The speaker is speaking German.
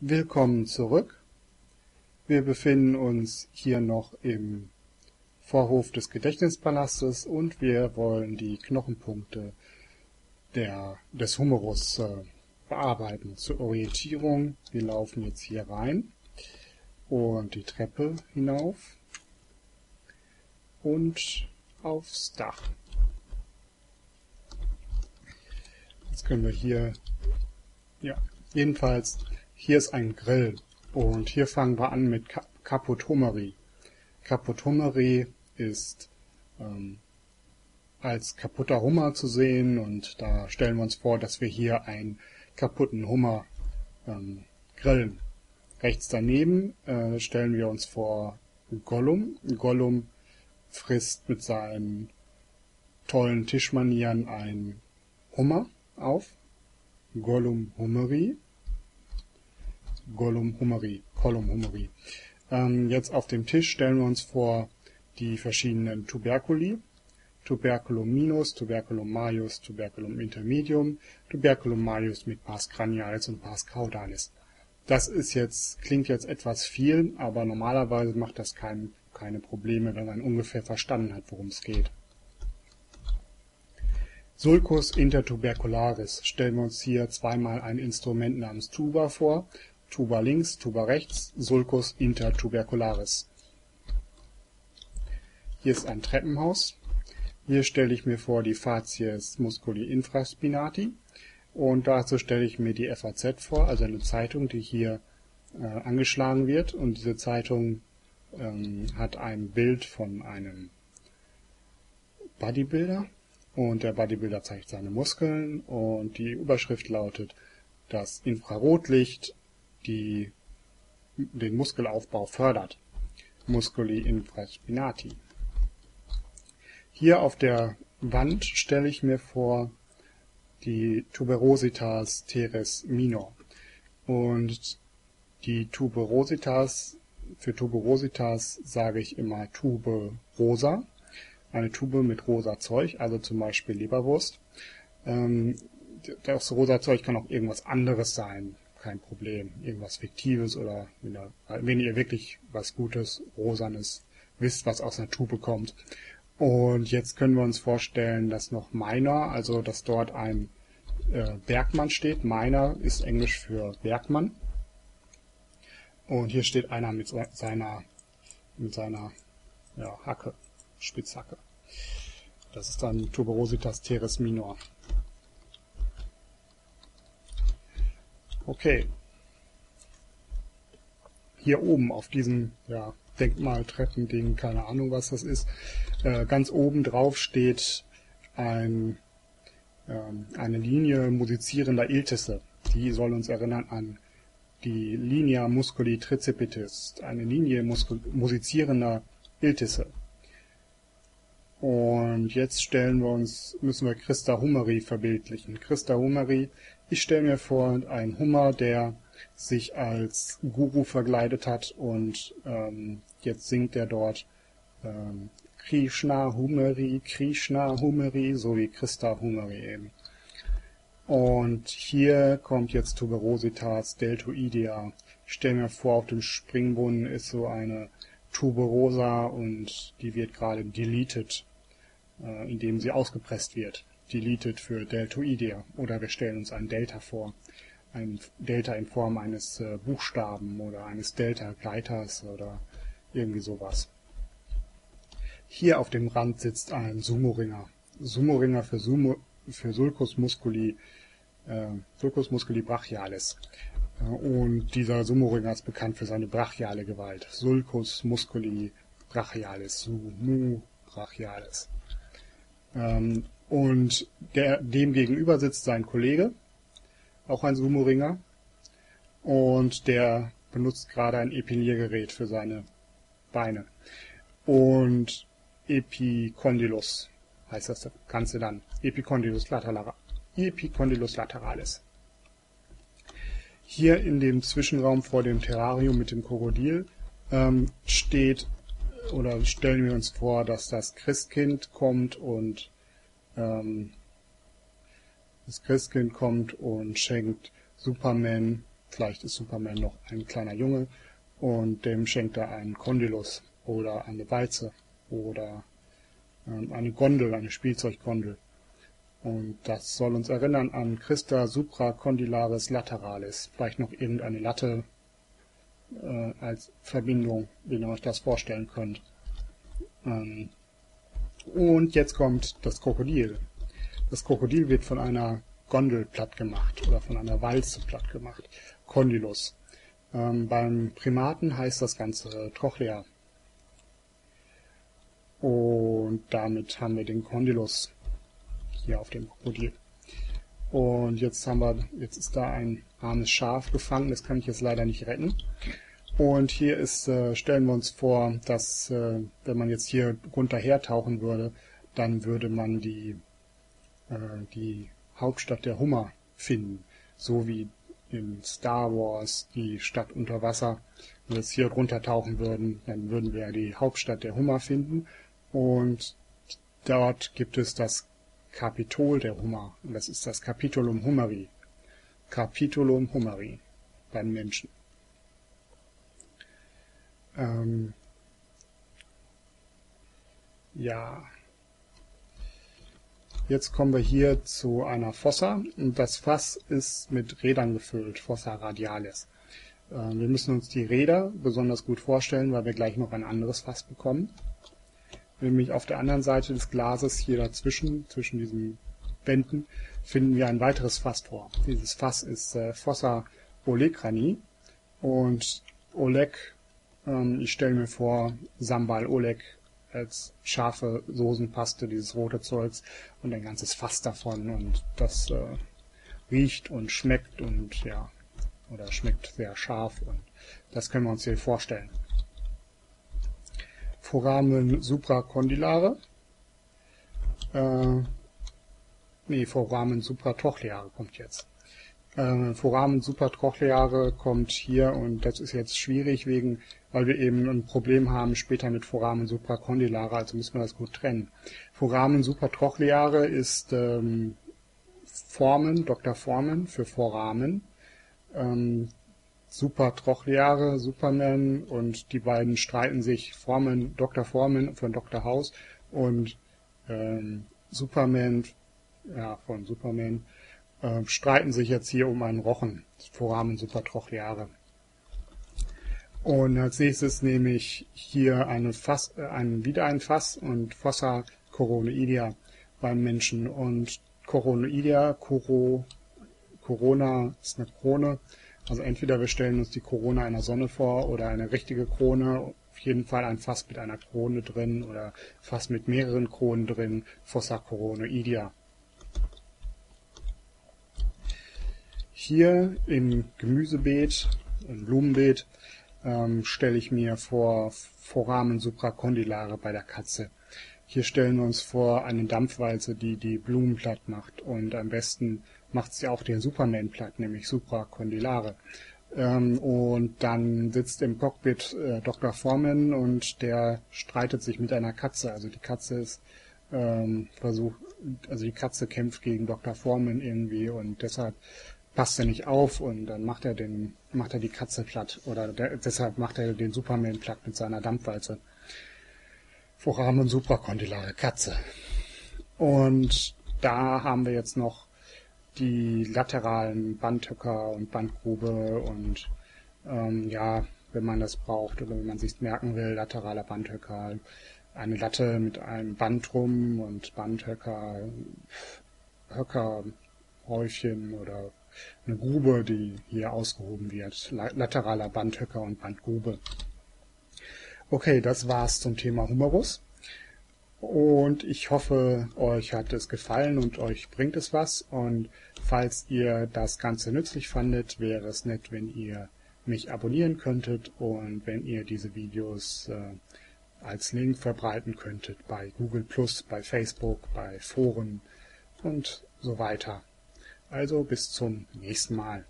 Willkommen zurück. Wir befinden uns hier noch im Vorhof des Gedächtnispalastes und wir wollen die Knochenpunkte der, des Humerus äh, bearbeiten. Zur Orientierung, wir laufen jetzt hier rein und die Treppe hinauf und aufs Dach. Jetzt können wir hier, ja, jedenfalls, hier ist ein Grill und hier fangen wir an mit. Caput Humeri ist ähm, als kaputter Hummer zu sehen und da stellen wir uns vor, dass wir hier einen kaputten Hummer ähm, grillen. Rechts daneben äh, stellen wir uns vor Gollum. Gollum frisst mit seinen tollen Tischmanieren ein Hummer auf. Gollum Hummeri. Gollum Hummeri. Gollum Hummeri. Ähm, jetzt auf dem Tisch stellen wir uns vor die verschiedenen Tuberculi. Tuberculum minus, Tuberculum majus, Tuberculum intermedium, Tuberculum majus mit Pars cranialis und Pars caudalis. Das ist jetzt, klingt jetzt etwas viel, aber normalerweise macht das kein, keine Probleme, wenn man ungefähr verstanden hat, worum es geht. Sulcus intertubercularis stellen wir uns hier zweimal ein Instrument namens Tuba vor. Tuba links, Tuba rechts, Sulcus intertubercularis. Hier ist ein Treppenhaus. Hier stelle ich mir vor die Facies musculi infraspinati und dazu stelle ich mir die FAZ vor, also eine Zeitung, die hier äh, angeschlagen wird und diese Zeitung ähm, hat ein Bild von einem Bodybuilder und der Bodybuilder zeigt seine Muskeln und die Überschrift lautet, dass Infrarotlicht die, den Muskelaufbau fördert. Musculi infraspinati. Hier auf der Wand stelle ich mir vor die Tuberositas teres minor. Und die Tuberositas, für Tuberositas sage ich immer Tube rosa eine Tube mit rosa Zeug, also zum Beispiel Leberwurst. Ähm, das rosa Zeug kann auch irgendwas anderes sein, kein Problem. Irgendwas Fiktives oder wenn ihr, wenn ihr wirklich was Gutes, Rosanes wisst, was aus einer Tube kommt. Und jetzt können wir uns vorstellen, dass noch Miner, also dass dort ein äh, Bergmann steht. Miner ist Englisch für Bergmann. Und hier steht einer mit seiner, mit seiner ja, Hacke. Spitzhacke. Das ist dann Tuberositas teres minor. Okay. Hier oben auf diesem ja, Denkmaltreppending, keine Ahnung was das ist, äh, ganz oben drauf steht ein, äh, eine Linie musizierender Iltisse. Die soll uns erinnern an die Linea musculi tricipitis, eine Linie musizierender Iltisse. Und jetzt stellen wir uns, müssen wir Christa Hummeri verbildlichen. Christa Hummeri, ich stelle mir vor, ein Hummer, der sich als Guru verkleidet hat und ähm, jetzt singt er dort ähm, Krishna Hummeri, Krishna Hummeri, so wie Christa Hummeri eben. Und hier kommt jetzt Tuberositas deltoidea. Ich stelle mir vor, auf dem Springbrunnen ist so eine Tuberosa und die wird gerade deleted äh, indem sie ausgepresst wird. Deleted für Deltoidea. Oder wir stellen uns ein Delta vor. Ein Delta in Form eines äh, Buchstaben oder eines Delta-Gleiters oder irgendwie sowas. Hier auf dem Rand sitzt ein Sumo-Ringer. Sumo-Ringer für, Sumo, für Sulcus musculi, äh, Sulcus musculi brachialis. Äh, und dieser Sumo-Ringer ist bekannt für seine brachiale Gewalt. Sulcus musculi brachialis, Sumu brachialis. Ähm, und der, dem gegenüber sitzt sein Kollege, auch ein Sumo-Ringer. Und der benutzt gerade ein Epiniergerät für seine Beine. Und Epicondylus heißt das Ganze dann. Epicondylus, latera Epicondylus lateralis. Hier in dem Zwischenraum vor dem Terrarium mit dem Krokodil ähm, steht oder stellen wir uns vor, dass das Christkind kommt und das Christkind kommt und schenkt Superman vielleicht ist Superman noch ein kleiner Junge und dem schenkt er einen Kondylus oder eine Walze oder ähm, eine Gondel, eine Spielzeuggondel. Und das soll uns erinnern an Christa supracondylaris lateralis. Vielleicht noch irgendeine Latte äh, als Verbindung, wie ihr euch das vorstellen könnt. Ähm, und jetzt kommt das Krokodil. Das Krokodil wird von einer Gondel platt gemacht oder von einer Walze platt gemacht. Condylus. Ähm, beim Primaten heißt das Ganze Trochlea. Und damit haben wir den Condylus hier auf dem Krokodil. Und jetzt haben wir, jetzt ist da ein armes Schaf gefangen, das kann ich jetzt leider nicht retten. Und hier ist, äh, stellen wir uns vor, dass äh, wenn man jetzt hier runterher tauchen würde, dann würde man die, äh, die Hauptstadt der Hummer finden. So wie in Star Wars die Stadt unter Wasser. Wenn wir jetzt hier runtertauchen würden, dann würden wir die Hauptstadt der Hummer finden. Und dort gibt es das Kapitol der Hummer. Und das ist das Capitulum Hummeri. Capitulum Hummeri beim Menschen. Ähm, ja. Jetzt kommen wir hier zu einer Fossa und das Fass ist mit Rädern gefüllt, Fossa radialis. Äh, wir müssen uns die Räder besonders gut vorstellen, weil wir gleich noch ein anderes Fass bekommen. Nämlich auf der anderen Seite des Glases, hier dazwischen, zwischen diesen Wänden, finden wir ein weiteres Fass vor. Dieses Fass ist äh, Fossa Olekrani und Oleg ähm, ich stelle mir vor, Sambal Oleg als scharfe Soßenpaste, dieses rote Zeugs und ein ganzes Fass davon und das äh, riecht und schmeckt und ja, oder schmeckt sehr scharf und das können wir uns hier vorstellen. Foramen supracondylare, äh, nee, Foramen supratrochleare kommt jetzt. Äh, Foramen supratrochleare kommt hier und das ist jetzt schwierig wegen weil wir eben ein Problem haben später mit Foramen supracondylare, also müssen wir das gut trennen. Foramen supratrochleare ist ähm, Formen, Dr. Formen für Foramen, ähm, Supertrochleare, Superman und die beiden streiten sich, Formen, Dr. Formen von Dr. House und ähm, Superman, ja, von Superman, äh, streiten sich jetzt hier um einen Rochen, Foramen Supertrochleare. Und als nächstes nehme ich hier eine Fass, äh, wieder ein Fass und Fossa coronoidea beim Menschen. Und coronoidea, Coro, Corona ist eine Krone. Also entweder wir stellen uns die Corona einer Sonne vor oder eine richtige Krone. Auf jeden Fall ein Fass mit einer Krone drin oder Fass mit mehreren Kronen drin. Fossa coronoidea. Hier im Gemüsebeet, im Blumenbeet, ähm, stelle ich mir vor Foramen supracondylare bei der Katze. Hier stellen wir uns vor eine Dampfwalze, die die Blumen platt macht und am besten macht sie auch den Superman platt, nämlich supracondylare. Ähm, und dann sitzt im Cockpit äh, Dr. Foreman und der streitet sich mit einer Katze. Also die Katze ist ähm, versucht, also die Katze kämpft gegen Dr. Foreman irgendwie und deshalb passt er nicht auf und dann macht er den, macht er die Katze platt oder der, deshalb macht er den Superman platt mit seiner Dampfwalze. Foramen supracondylare Katze. Und da haben wir jetzt noch die lateralen Bandhöcker und Bandgrube und ähm, ja, wenn man das braucht oder wenn man sich merken will, lateraler Bandhöcker, eine Latte mit einem Band rum und Bandhöcker, Höckerhäufchen oder eine Grube, die hier ausgehoben wird. Lateraler Bandhöcker und Bandgrube. Okay, das war's zum Thema Humerus. Und ich hoffe, euch hat es gefallen und euch bringt es was. Und falls ihr das Ganze nützlich fandet, wäre es nett, wenn ihr mich abonnieren könntet und wenn ihr diese Videos äh, als Link verbreiten könntet bei Google bei Facebook, bei Foren und so weiter. Also bis zum nächsten Mal.